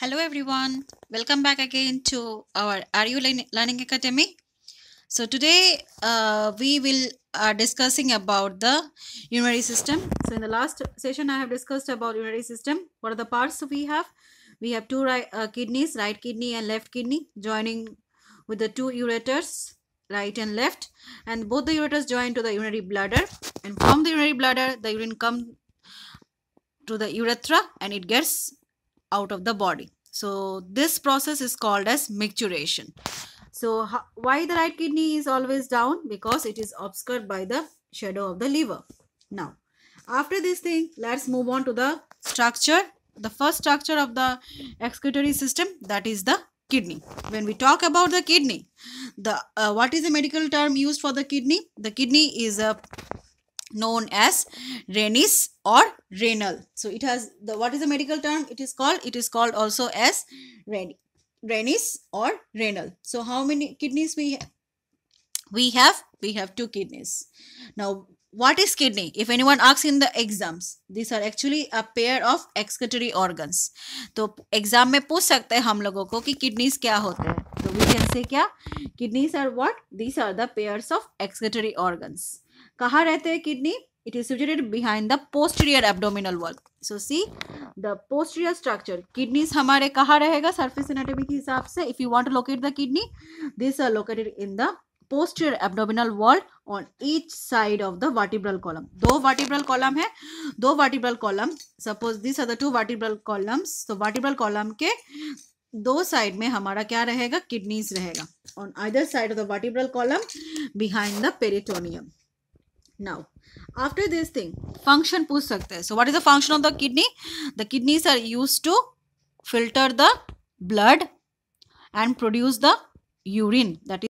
Hello everyone, welcome back again to our ARIU Learning Academy. So today uh, we will are discussing about the urinary system. So in the last session I have discussed about urinary system. What are the parts we have? We have two right uh, kidneys, right kidney and left kidney joining with the two ureters, right and left, and both the ureters join to the urinary bladder, and from the urinary bladder the urine comes to the urethra and it gets out of the body. So this process is called as micturition. So why the right kidney is always down? Because it is obscured by the shadow of the liver. Now, after this thing, let's move on to the structure. The first structure of the excretory system that is the kidney. When we talk about the kidney, the uh, what is the medical term used for the kidney? The kidney is a known as renes or renal so it has the what is the medical term it is called it is called also as ren, renis or renal so how many kidneys we ha- we have we have two kidneys now what is kidney if anyone asks in the exams these are actually a pair of excretory organs तो exam में पूछ सकते हैं हम लोगों को कि kidneys क्या होते हैं तो वी कैन से क्या kidneys are what these are the pairs of excretory organs कहाँ रहते हैं kidney it is situated behind the posterior abdominal wall so see the posterior structure kidneys हमारे कहाँ रहेगा? सरफेस एनाटॉमी के हिसाब से if you want to locate the kidney this are located in the posterior abdominal wall on each side of the vertebral column. दो vertebral column है। दो vertebral column, suppose these are the two vertebral columns. तो vertebral column के दो side में हमारा क्या रहेगा? किडनीज रहेगा। On either side of the vertebral column behind the peritoneum now after this thing function push sakte so what is the function of the kidney? The kidneys are used to filter the blood and produce the urine. That is